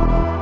Bye.